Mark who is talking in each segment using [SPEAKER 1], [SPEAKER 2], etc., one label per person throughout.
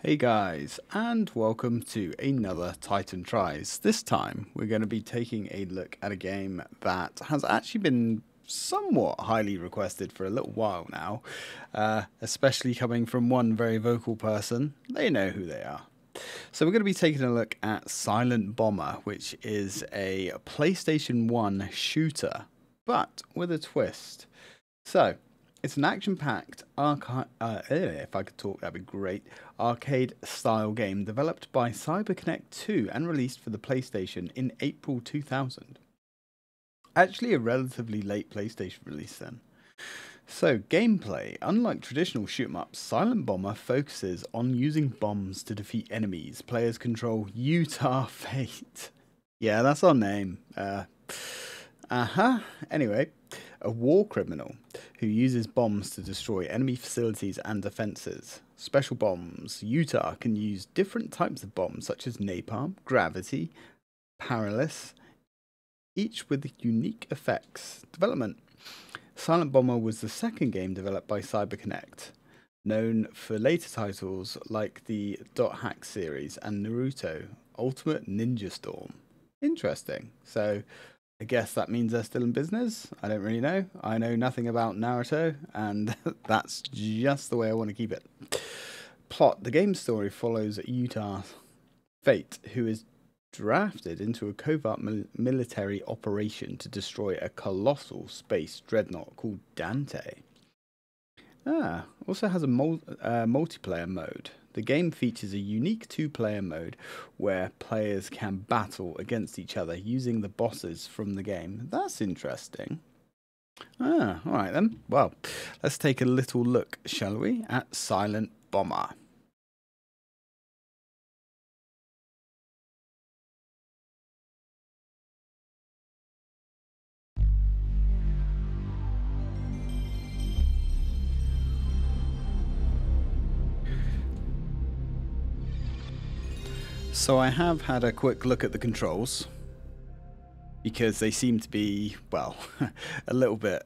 [SPEAKER 1] Hey guys, and welcome to another Tytan Tries. This time we're going to be taking a look at a game that has actually been somewhat highly requested for a little while now, uh, especially coming from one very vocal person. They know who they are. So we're going to be taking a look at Silent Bomber, which is a PlayStation 1 shooter, but with a twist. So, it's an action-packed arcade. Uh, eh, if I could talk, that'd be great. Arcade-style game developed by CyberConnect 2 and released for the PlayStation in April 2000. Actually, a relatively late PlayStation release then. So, gameplay. Unlike traditional shoot 'em ups, Silent Bomber focuses on using bombs to defeat enemies. Players control Utah Fate. Yeah, that's our name. Uh huh. Anyway, a war criminal who uses bombs to destroy enemy facilities and defenses. Special bombs. Utah can use different types of bombs such as napalm, gravity, paralysis, each with unique effects. Development. Silent Bomber was the second game developed by CyberConnect, known for later titles like the Dot Hack series and Naruto Ultimate Ninja Storm. Interesting. So, I guess that means they're still in business. I don't really know. I know nothing about Naruto, and that's just the way I want to keep it. Plot The game's story follows Utah Fate, who is drafted into a covert mil- military operation to destroy a colossal space dreadnought called Dante. Ah, also has a mul- uh, multiplayer mode. The game features a unique two player mode where players can battle against each other using the bosses from the game. That's interesting. Ah, alright then. Well, let's take a little look, shall we, at Silent Bomber. So I have had a quick look at the controls because they seem to be, well, a little bit,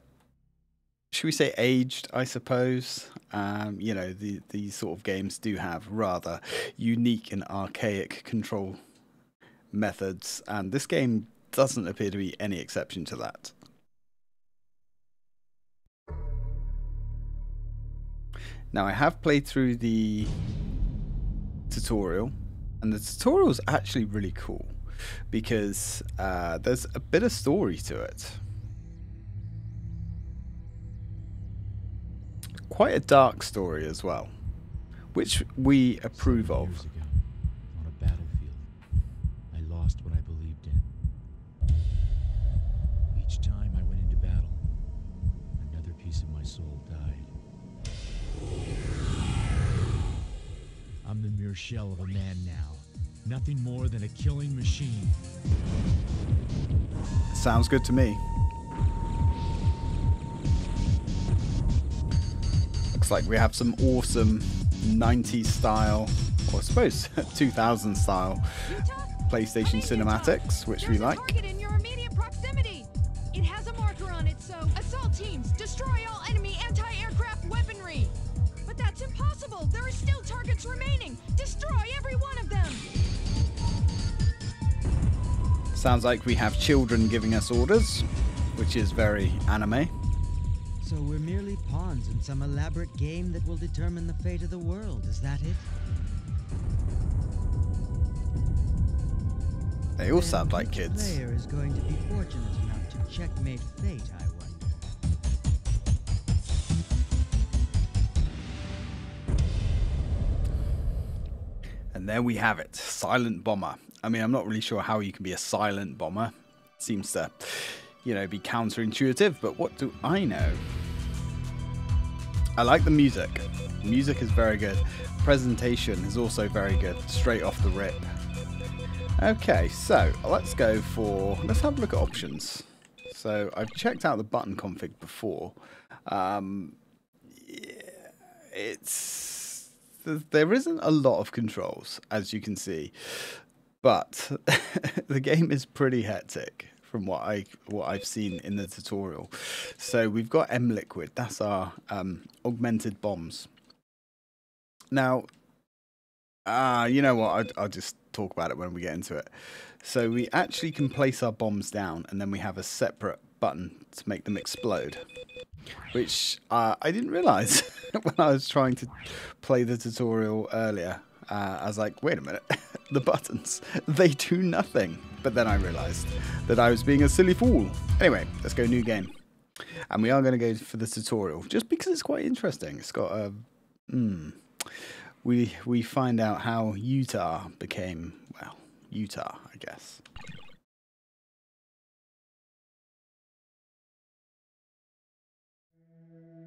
[SPEAKER 1] should we say aged, I suppose. Um, you know, the, these sort of games do have rather unique and archaic control methods, and this game doesn't appear to be any exception to that. Now, I have played through the tutorial and the tutorial is actually really cool because uh, there's a bit of story to it. Quite a dark story as well, which we approve of.
[SPEAKER 2] Ago, on a battlefield, I lost what I believed in. Each time I went into battle, another piece of my soul died. I'm the mere shell of a man now. Nothing more than a killing machine.
[SPEAKER 1] Sounds good to me. Looks like we have some awesome 90s style, or I suppose 2000 style PlayStation cinematics, which we like.
[SPEAKER 3] Target in your immediate proximity. It has a marker on it, so assault teams destroy all enemy anti-aircraft weaponry. But that's impossible. There are still targets remaining. Destroy every one of them.
[SPEAKER 1] Sounds like we have children giving us orders, which is very anime.
[SPEAKER 4] So we're merely pawns in some elaborate game that will determine the fate of the world, is that it?
[SPEAKER 1] They all sound like kids.
[SPEAKER 4] player is going to be fortunate enough to checkmate fate, I wonder.
[SPEAKER 1] And there we have it, Silent Bomber. I mean, I'm not really sure how you can be a silent bomber. Seems to, you know, be counterintuitive, but what do I know? I like the music. Music is very good. Presentation is also very good, straight off the rip. Okay, so let's go for. Let's have a look at options. So I've checked out the button config before. Um, it's there isn't a lot of controls, as you can see, but the game is pretty hectic from what I what I've seen in the tutorial. So we've got M Liquid. That's our um, augmented bombs. Now, Ah, you know what? I'll, I'll just talk about it when we get into it. So we actually can place our bombs down, and then we have a separate button to make them explode, which uh, I didn't realize when I was trying to play the tutorial earlier. Uh, I was like, wait a minute, the buttons, they do nothing. But then I realized that I was being a silly fool. Anyway, let's go new game. And we are going to go for the tutorial, just because it's quite interesting. It's got a... Hmm. We, we find out how Utah became, well, Utah, I guess.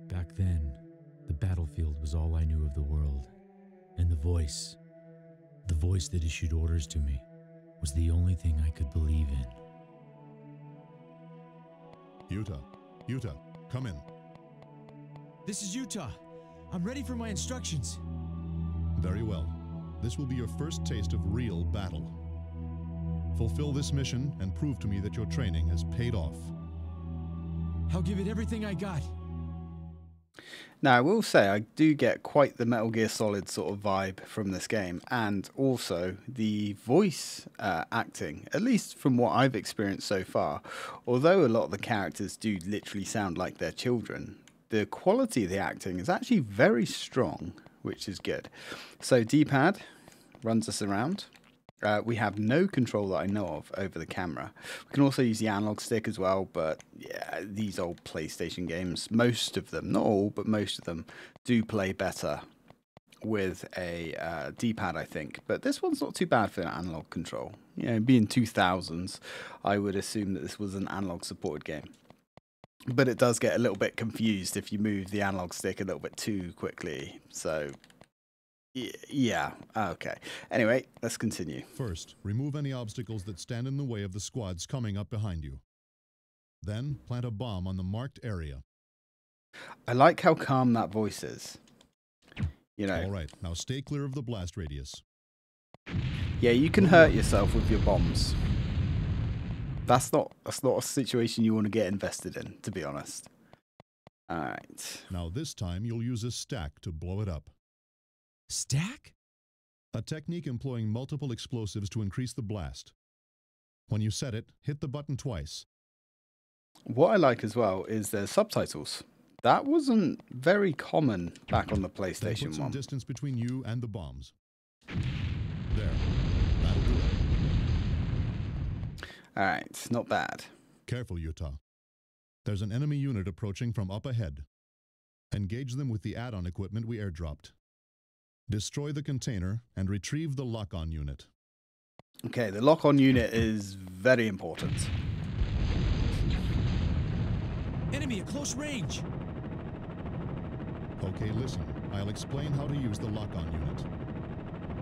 [SPEAKER 2] Back then, the battlefield was all I knew of the world. And the voice, the voice that issued orders to me, was the only thing I could believe in.
[SPEAKER 5] Utah, Utah, come in.
[SPEAKER 6] This is Utah. I'm ready for my instructions.
[SPEAKER 5] Very well. This will be your first taste of real battle. Fulfill this mission and prove to me that your training has paid off.
[SPEAKER 6] I'll give it everything I got.
[SPEAKER 1] Now, I will say I do get quite the Metal Gear Solid sort of vibe from this game, and also the voice uh, acting, at least from what I've experienced so far. Although a lot of the characters do literally sound like their children, the quality of the acting is actually very strong, which is good. So, D pad runs us around. Uh, we have no control that I know of over the camera. We can also use the analog stick as well, but yeah, these old PlayStation games, most of them, not all, but most of them, do play better with a uh, D-pad, I think. But this one's not too bad for an analog control. You know, being 2000s, I would assume that this was an analog supported game. But it does get a little bit confused if you move the analog stick a little bit too quickly. So yeah, okay. Anyway, let's continue.
[SPEAKER 5] First, remove any obstacles that stand in the way of the squads coming up behind you. Then, plant a bomb on the marked area.
[SPEAKER 1] I like how calm that voice is. You know.
[SPEAKER 5] All right, now stay clear of the blast radius.
[SPEAKER 1] Yeah, you can hurt yourself with your bombs. That's not that's not a situation you want to get invested in, to be honest. All right.
[SPEAKER 5] Now this time you'll use a stack to blow it up.
[SPEAKER 6] Stack?
[SPEAKER 5] A technique employing multiple explosives to increase the blast. When you set it, hit the button twice.
[SPEAKER 1] What I like as well is there's subtitles. That wasn't very common back on the PlayStation
[SPEAKER 5] put some
[SPEAKER 1] 1.
[SPEAKER 5] distance between you and the bombs. There. That'll do it.
[SPEAKER 1] All right, not bad.
[SPEAKER 5] Careful, Utah. There's an enemy unit approaching from up ahead. Engage them with the add-on equipment we airdropped. Destroy the container and retrieve the lock-on unit.
[SPEAKER 1] Okay, the lock-on unit is very important.
[SPEAKER 6] Enemy at close range.
[SPEAKER 5] Okay, listen. I'll explain how to use the lock-on unit.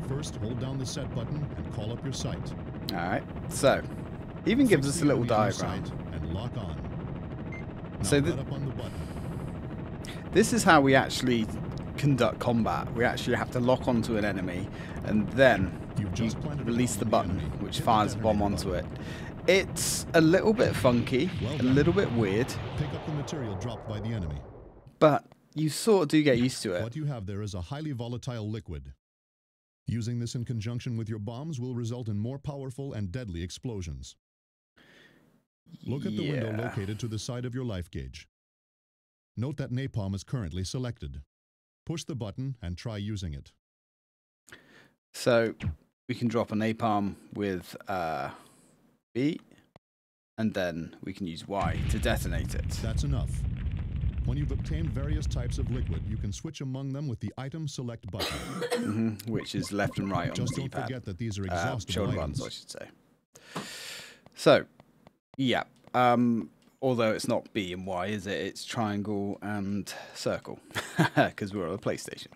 [SPEAKER 5] First, hold down the set button and call up your sight.
[SPEAKER 1] All right, so even gives
[SPEAKER 5] Fix
[SPEAKER 1] us a little diagram.
[SPEAKER 5] And lock on. Now
[SPEAKER 1] So the-
[SPEAKER 5] up on the button.
[SPEAKER 1] This is how we actually conduct combat. We actually have to lock onto an enemy, and then
[SPEAKER 5] just
[SPEAKER 1] release the button, which fires a bomb onto it. It's a little bit funky, a little bit weird,
[SPEAKER 5] Pick up the material dropped by the enemy.
[SPEAKER 1] but you sort of do get used to it.
[SPEAKER 5] What you have there is a highly volatile liquid. Using this in conjunction with your bombs will result in more powerful and deadly explosions. Look at the window located to the side of your life gauge. Note that napalm is currently selected. Push the button and try using it.
[SPEAKER 1] So we can drop an napalm with uh, B, and then we can use Y to detonate it.
[SPEAKER 5] That's enough. When you've obtained various types of liquid, you can switch among them with the item select button.
[SPEAKER 1] Mhm, which is left and right on
[SPEAKER 5] Just
[SPEAKER 1] the
[SPEAKER 5] don't forget that these are
[SPEAKER 1] Uh,
[SPEAKER 5] exhaustible
[SPEAKER 1] shoulder
[SPEAKER 5] items.
[SPEAKER 1] I should say. So, yeah. Um, although it's not B and Y, is it? It's triangle and circle, because we're on a PlayStation.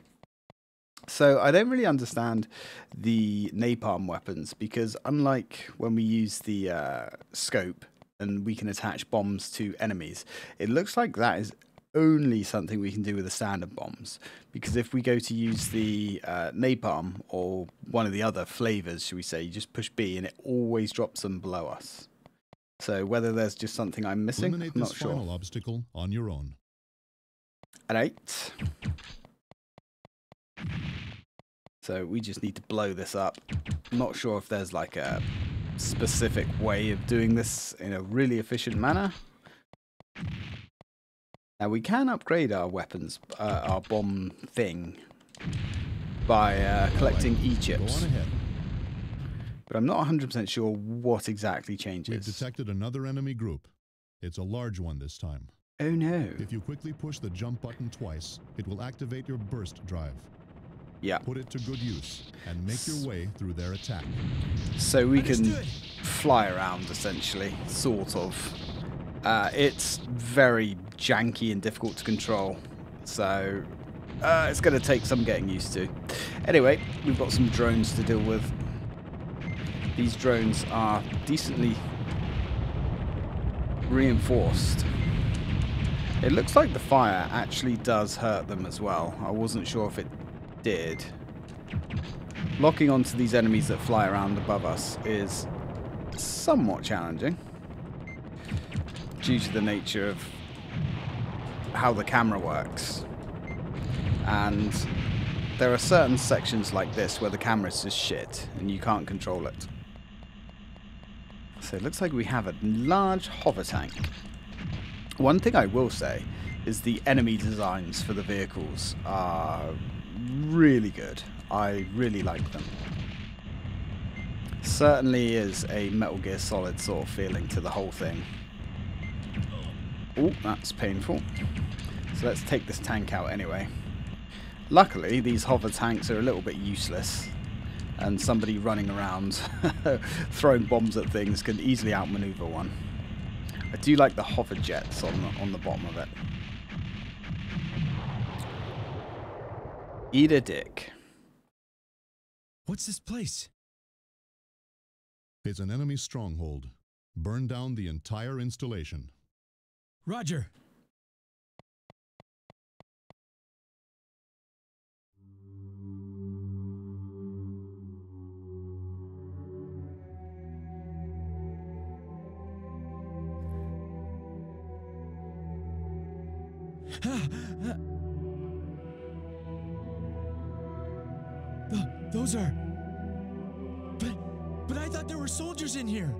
[SPEAKER 1] So I don't really understand the napalm weapons because unlike when we use the uh, scope and we can attach bombs to enemies, it looks like that is only something we can do with the standard bombs. Because if we go to use the uh, napalm or one of the other flavors, should we say, you just push B and it always drops them below us. So whether there's just something I'm missing,
[SPEAKER 5] Eliminate
[SPEAKER 1] I'm
[SPEAKER 5] this
[SPEAKER 1] not sure.
[SPEAKER 5] final obstacle on your own.
[SPEAKER 1] An eight. So we just need to blow this up. I'm not sure if there's like a specific way of doing this in a really efficient manner. Now we can upgrade our weapons, uh, our bomb thing, by uh, collecting
[SPEAKER 5] ahead.
[SPEAKER 1] But I'm not 100% sure what exactly changes.
[SPEAKER 5] We've detected another enemy group. It's a large one this time.
[SPEAKER 1] Oh no.
[SPEAKER 5] If you quickly push the jump button twice, it will activate your burst drive.
[SPEAKER 1] Yeah.
[SPEAKER 5] Put it to good use and make your way through their attack.
[SPEAKER 1] So we can fly around essentially, sort of. Uh, it's very janky and difficult to control, so uh, it's going to take some getting used to. Anyway, we've got some drones to deal with. These drones are decently reinforced. It looks like the fire actually does hurt them as well. I wasn't sure if it did. Locking onto these enemies that fly around above us is somewhat challenging due to the nature of how the camera works. And there are certain sections like this where the camera's just shit and you can't control it. So it looks like we have a large hover tank. One thing I will say is the enemy designs for the vehicles are really good. I really like them. Certainly is a Metal Gear Solid sort of feeling to the whole thing. Oh, that's painful. So let's take this tank out anyway. Luckily, these hover tanks are a little bit useless, and somebody running around throwing bombs at things can easily outmaneuver one. I do like the hover jets on the, on the bottom of it. Eat a dick.
[SPEAKER 6] What's this place?
[SPEAKER 5] It's an enemy stronghold. Burn down the entire installation.
[SPEAKER 6] Roger. Th- But, but I thought there were soldiers in here.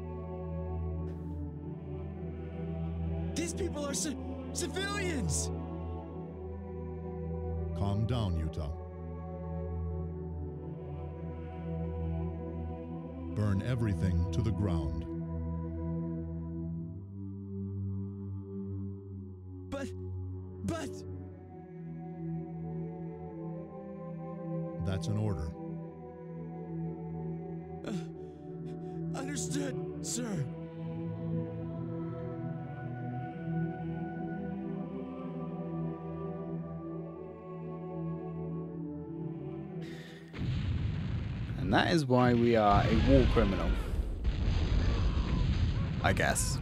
[SPEAKER 6] These people are ci- civilians.
[SPEAKER 5] Calm down, Utah. Burn everything to the ground.
[SPEAKER 1] And that is why we are a war criminal. I guess.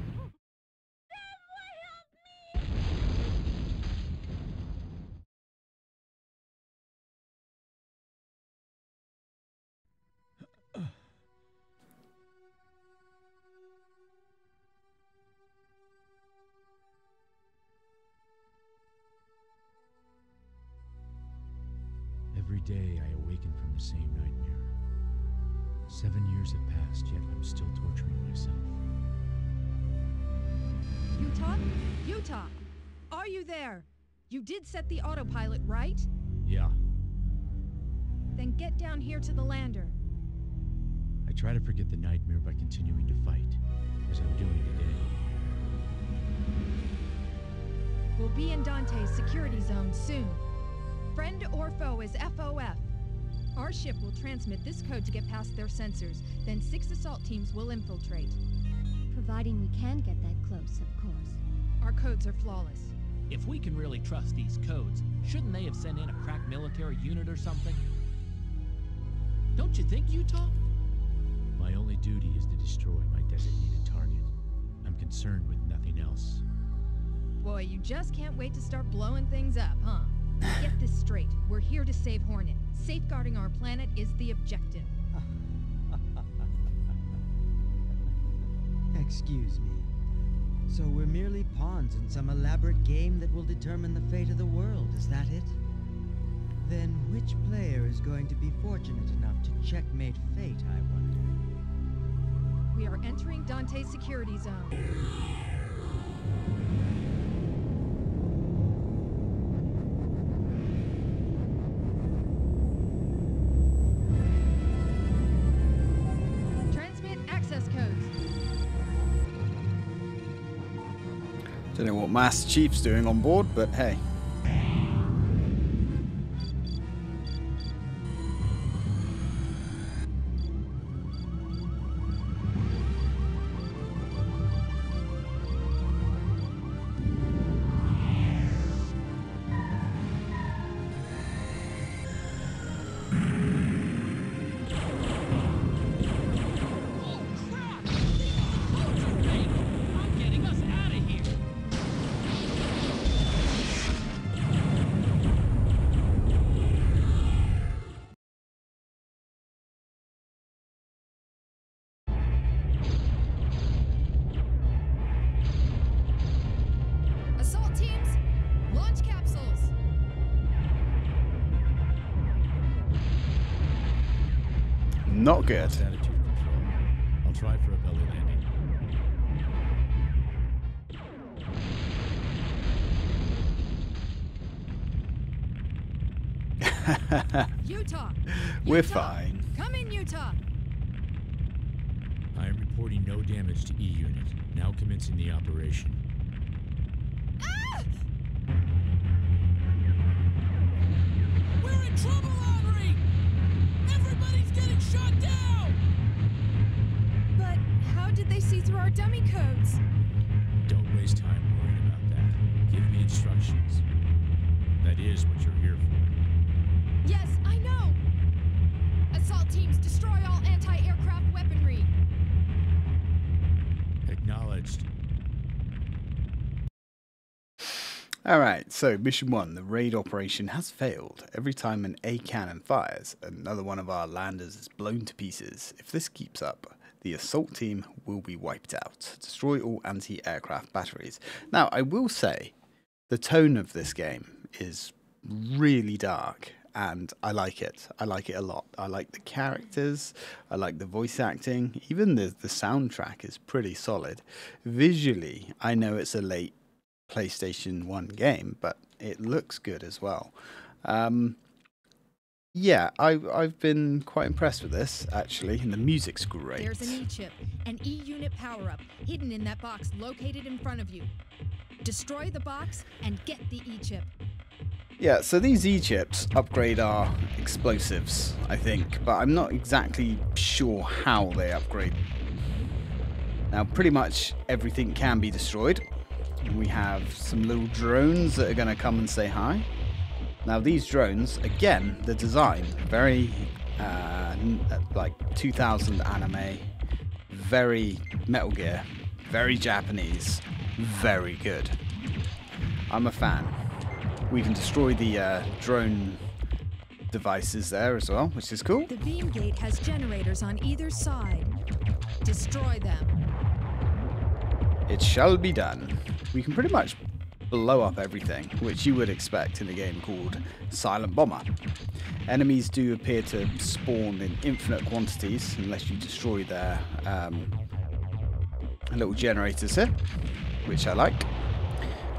[SPEAKER 3] Did set the autopilot, right?
[SPEAKER 2] Yeah,
[SPEAKER 3] Then get down here to the lander.
[SPEAKER 2] I try to forget the nightmare by continuing to fight, as I'm doing today.
[SPEAKER 3] We'll be in Dante's security zone soon. Friend or foe is FOF. Our ship will transmit this code to get past their sensors, then six assault teams will infiltrate.
[SPEAKER 7] Providing we can get that close, of course.
[SPEAKER 3] Our codes are flawless.
[SPEAKER 8] If we can really trust these codes, shouldn't they have sent in a crack military unit or something? Don't you think, Utah?
[SPEAKER 2] My only duty is to destroy my designated target. I'm concerned with nothing else.
[SPEAKER 3] Boy, you just can't wait to start blowing things up, huh? Get this straight. We're here to save Hornet. Safeguarding our planet is the objective.
[SPEAKER 4] Excuse me. So we're merely pawns in some elaborate game that will determine the fate of the world, is that it? Then which player is going to be fortunate enough to checkmate fate, I wonder?
[SPEAKER 3] We are entering Dante's security zone.
[SPEAKER 1] Master Chief's doing on board, but hey. Not good.
[SPEAKER 2] Attitude control. I'll try for a belly landing.
[SPEAKER 3] Utah.
[SPEAKER 1] We're
[SPEAKER 3] Utah.
[SPEAKER 1] fine.
[SPEAKER 3] Come in, Utah.
[SPEAKER 2] I am reporting no damage to E unit. Now commencing the operation.
[SPEAKER 3] Ah!
[SPEAKER 6] We're in trouble,
[SPEAKER 3] dummy codes?
[SPEAKER 2] Don't waste time worrying about that. Give me instructions. That is what you're here for.
[SPEAKER 3] Yes, I know. Assault teams, destroy all anti-aircraft weaponry.
[SPEAKER 2] Acknowledged.
[SPEAKER 1] Alright, so mission one the raid operation has failed. Every time an A cannon fires, another one of our landers is blown to pieces. If this keeps up, the assault team will be wiped out. Destroy all anti aircraft batteries. Now, I will say, the tone of this game is really dark and I like it. I like it a lot. I like the characters, I like the voice acting, even the, the soundtrack is pretty solid. Visually, I know it's a late PlayStation 1 game, but it looks good as well. Um, yeah, I, I've been quite impressed with this, actually, and the music's great.
[SPEAKER 3] There's an E-chip, an E-unit power-up, hidden in that box located in front of you. Destroy the box and get the E-chip.
[SPEAKER 1] Yeah, so these E chips upgrade our explosives, I think, but I'm not exactly sure how they upgrade. Now, pretty much everything can be destroyed. We have some little drones that are going to come and say hi. Now, these drones, again, the design, very uh, uh, like 2000 anime, very Metal Gear, very Japanese, very good. I'm a fan. We can destroy the uh, drone devices there as well, which is cool.
[SPEAKER 3] The beam gate has generators on either side. Destroy them.
[SPEAKER 1] It shall be done. We can pretty much blow up everything, which you would expect in a game called Silent Bomber. Enemies do appear to spawn in infinite quantities unless you destroy their um, little generators here, which I like.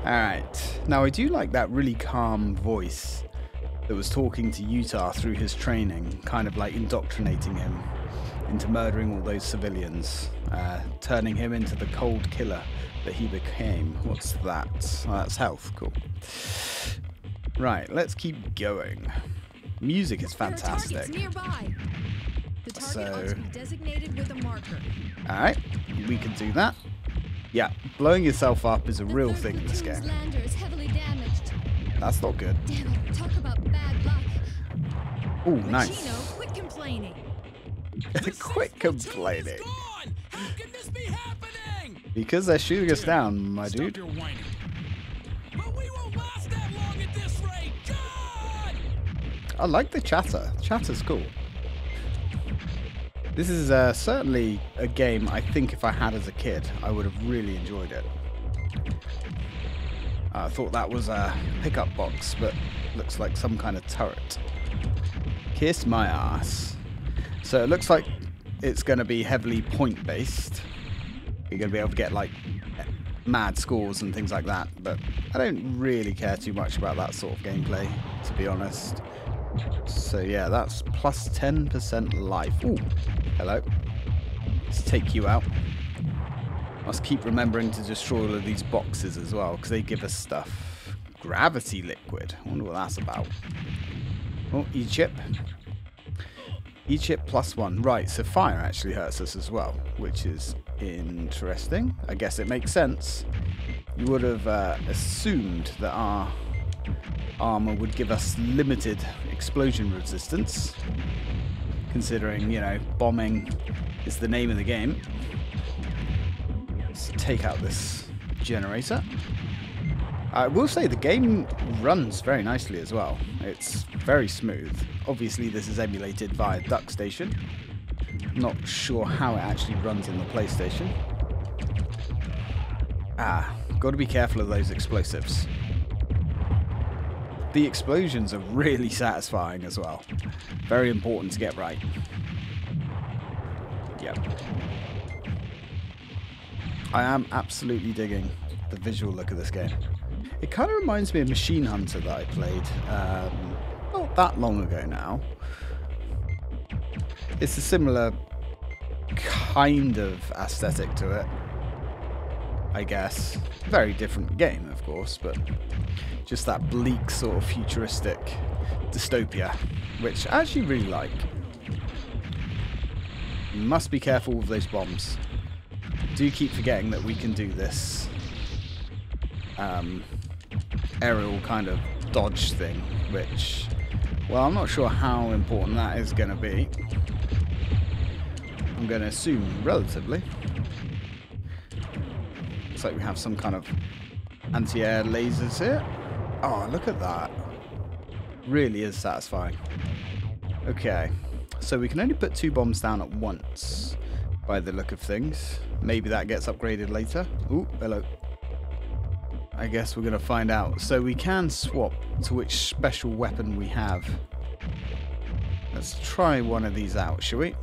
[SPEAKER 1] Alright, now I do like that really calm voice that was talking to Utah through his training, kind of like indoctrinating him into murdering all those civilians, uh, turning him into the cold killer that he became. What's that? Oh, that's health. Cool. Right, let's keep going. Music is
[SPEAKER 3] There are targets
[SPEAKER 1] fantastic.
[SPEAKER 3] The target
[SPEAKER 1] So-
[SPEAKER 3] ought to be designated with a marker.
[SPEAKER 1] Alright, we can do that. Yeah, blowing yourself up is a
[SPEAKER 7] The
[SPEAKER 1] real thing in this game.
[SPEAKER 7] lander is heavily damaged.
[SPEAKER 1] That's not good.
[SPEAKER 7] Damn it, talk about bad luck.
[SPEAKER 1] Oh, nice.
[SPEAKER 3] quit complaining.
[SPEAKER 1] Quit complaining.
[SPEAKER 6] Be happening?
[SPEAKER 1] Because they're shooting us down, my
[SPEAKER 6] Stop
[SPEAKER 1] dude.
[SPEAKER 6] But we won't last that long at this rate. God!
[SPEAKER 1] I like the chatter. Chatter's cool. This is uh, certainly a game I think if I had as a kid, I would have really enjoyed it. I thought that was a pickup box, but looks like some kind of turret. Kiss my ass. So it looks like it's going to be heavily point based. You're going to be able to get like mad scores and things like that, but I don't really care too much about that sort of gameplay, to be honest. So yeah, that's plus 10% life. Ooh, hello. Let's take you out. Must keep remembering to destroy all of these boxes as well, because they give us stuff. Gravity liquid. I wonder what that's about. Oh, E-chip. E-chip plus one. Right, so fire actually hurts us as well, which is interesting. I guess it makes sense. You would have uh, assumed that our armor would give us limited explosion resistance, considering, you know, bombing is the name of the game. Let's take out this generator. I will say the game runs very nicely as well. It's very smooth. Obviously, this is emulated via DuckStation. Not sure how it actually runs on the PlayStation. Ah, got to be careful of those explosives. The explosions are really satisfying as well. Very important to get right. Yep. I am absolutely digging the visual look of this game. It kind of reminds me of Machine Hunter that I played um, not that long ago now. It's a similar kind of aesthetic to it, I guess. Very different game, of course, but just that bleak sort of futuristic dystopia, which I actually really like. You must be careful with those bombs. Do keep forgetting that we can do this um, aerial kind of dodge thing, which, well, I'm not sure how important that is going to be. I'm going to assume relatively. Looks like we have some kind of anti-air lasers here. Oh, look at that. Really is satisfying. Okay, so we can only put two bombs down at once by the look of things. Maybe that gets upgraded later. Ooh, hello. I guess we're going to find out. So we can swap to which special weapon we have. Let's try one of these out, shall we?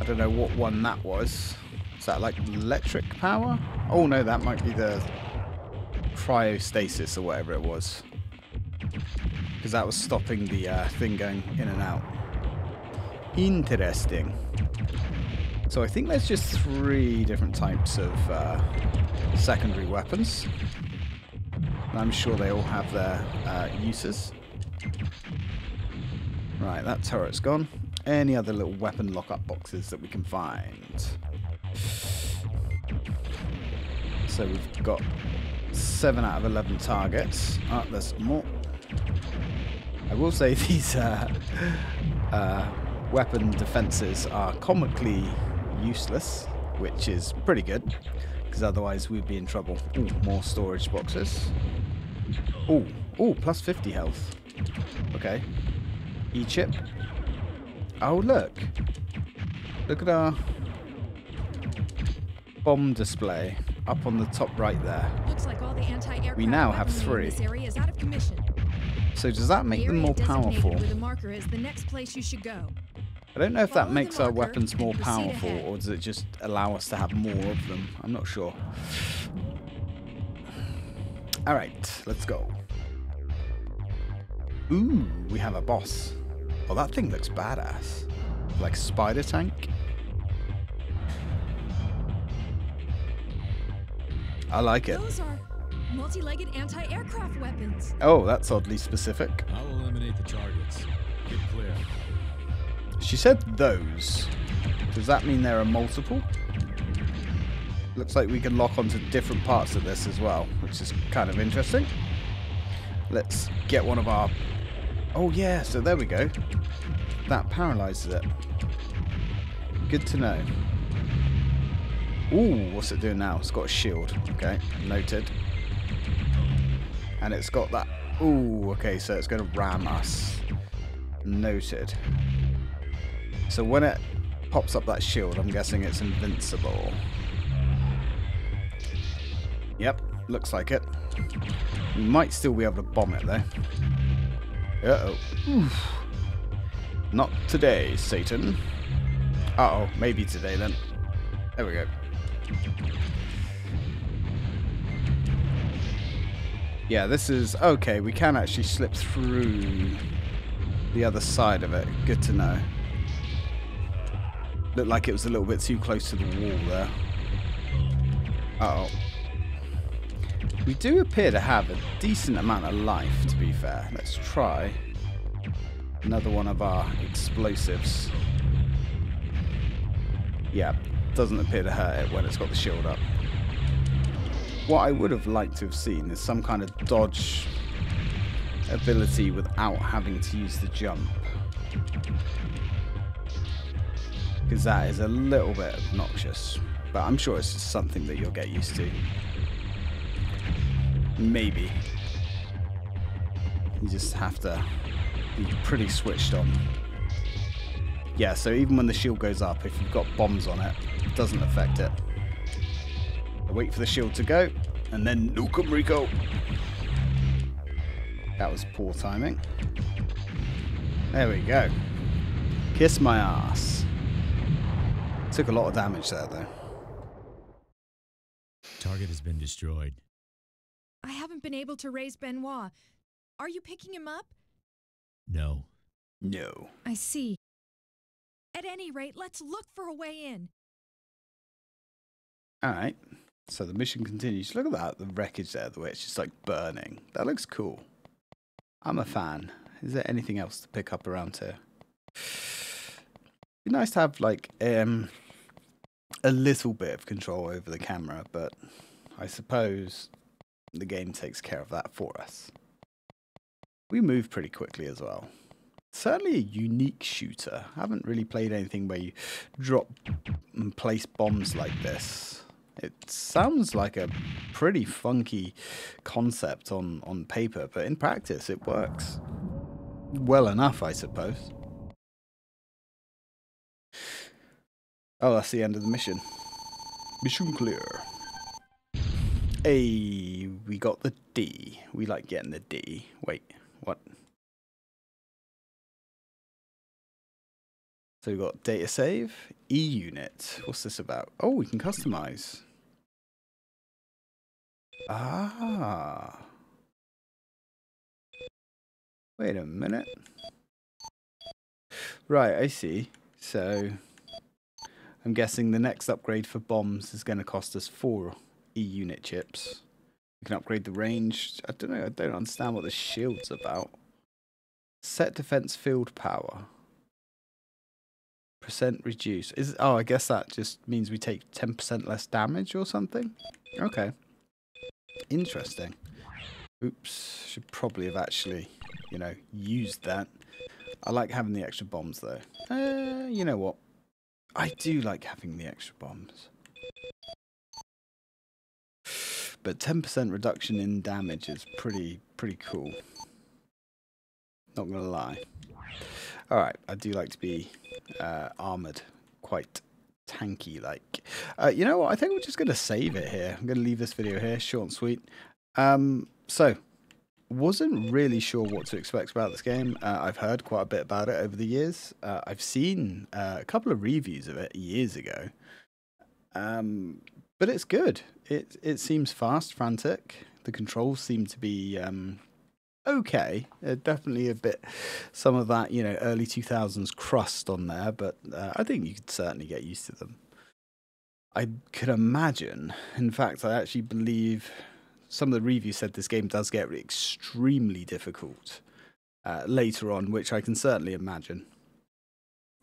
[SPEAKER 1] I don't know what one that was. Is that like electric power? Oh no, that might be the cryostasis or whatever it was. Because that was stopping the uh, thing going in and out. Interesting. So I think there's just three different types of uh, secondary weapons. I'm sure they all have their uh, uses. Right, that turret's gone. Any other little weapon lockup boxes that we can find? So we've got 7 out of 11 targets. Ah, oh, there's more. I will say these uh, uh, weapon defenses are comically useless, which is pretty good, because otherwise we'd be in trouble. Ooh, more storage boxes. Ooh, ooh, plus 50 health. Okay. E-chip. Oh, look. Look at our bomb display up on the top right there.
[SPEAKER 3] Looks like all the
[SPEAKER 1] We now have three.
[SPEAKER 3] This area is out of commission.
[SPEAKER 1] So does that make
[SPEAKER 3] the
[SPEAKER 1] them more powerful?
[SPEAKER 3] A marker is the next place you should go.
[SPEAKER 1] I don't know if that makes our weapons more powerful, or does it just allow us to have more of them? I'm not sure. Alright, let's go. Ooh, we have a boss. Oh, that thing looks badass. Like spider tank. I like it.
[SPEAKER 3] Those are multi-legged anti-aircraft weapons.
[SPEAKER 1] Oh, that's oddly specific.
[SPEAKER 2] I'll eliminate the targets. Get clear.
[SPEAKER 1] She said those. Does that mean there are multiple? Looks like we can lock onto different parts of this as well, which is kind of interesting. Let's get one of our... Oh yeah, so there we go. That paralyzes it. Good to know. Ooh, what's it doing now? It's got a shield. Okay, noted. And it's got that... Ooh, okay, so it's going to ram us. Noted. So when it pops up that shield, I'm guessing it's invincible. Yep. looks like it. We might still be able to bomb it though. Uh-oh. Not today, Satan. Uh-oh, maybe today then. There we go. Yeah, this is... Okay, we can actually slip through the other side of it. Good to know. Looked like it was a little bit too close to the wall there. Uh oh We do appear to have a decent amount of life, to be fair. Let's try another one of our explosives. Yeah, doesn't appear to hurt it when it's got the shield up. What I would have liked to have seen is some kind of dodge ability without having to use the jump. Because that is a little bit obnoxious. But I'm sure it's something that you'll get used to. Maybe. You just have to be pretty switched on. Yeah, so even when the shield goes up, if you've got bombs on it, it doesn't affect it. I wait for the shield to go, and then nuke 'em, Rico. That was poor timing. There we go. Kiss my ass. Took a lot of damage there, though.
[SPEAKER 2] Target has been destroyed.
[SPEAKER 3] I haven't been able to raise Benoit. Are you picking him up?
[SPEAKER 2] No.
[SPEAKER 1] No.
[SPEAKER 3] I see. At any rate, let's look for a way in.
[SPEAKER 1] Alright. So the mission continues. Look at that, the wreckage there, the way it's just like burning. That looks cool. I'm a fan. Is there anything else to pick up around here? Be nice to have like um a little bit of control over the camera, but I suppose the game takes care of that for us. We move pretty quickly as well. Certainly a unique shooter. I haven't really played anything where you drop and place bombs like this. It sounds like a pretty funky concept on, on paper, but in practice it works. Well enough, I suppose. Oh, that's the end of the mission. Mission clear. Hey, we got the D. We like getting the D. Wait, what? So we've got data save, E unit. What's this about? Oh, we can customize. Ah. Wait a minute. Right, I see. So I'm guessing the next upgrade for bombs is going to cost us four E unit chips. We can upgrade the range. I don't know. I don't understand what the shield's about. Set defense field power. Percent reduce. Is oh, I guess that just means we take ten percent less damage or something. Okay. Interesting. Oops. Should probably have actually, you know, used that. I like having the extra bombs though. Uh, you know what? I do like having the extra bombs. But 10% reduction in damage is pretty pretty cool. Not gonna lie. Alright, I do like to be uh, armoured quite tanky like. Uh, you know what? I think we're just going to save it here. I'm going to leave this video here, short and sweet. Um, so, wasn't really sure what to expect about this game. Uh, I've heard quite a bit about it over the years. Uh, I've seen uh, a couple of reviews of it years ago. Um, but it's good. It it seems fast, frantic. The controls seem to be um, okay. Uh, definitely a bit some of that you know early two thousands crust on there, but uh, I think you could certainly get used to them. I can imagine. In fact, I actually believe some of the reviews said this game does get extremely difficult uh, later on, which I can certainly imagine.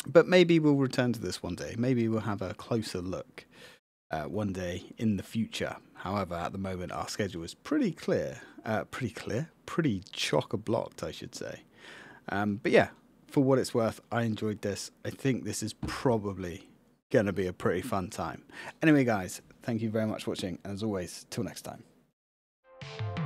[SPEAKER 1] But maybe we'll return to this one day. Maybe we'll have a closer look uh, one day in the future. However, at the moment, our schedule is pretty clear. Uh, pretty clear? Pretty chock a blocked, I should say. Um, but yeah, for what it's worth, I enjoyed this. I think this is probably going to be a pretty fun time. Anyway, guys, thank you very much for watching. And as always, till next time you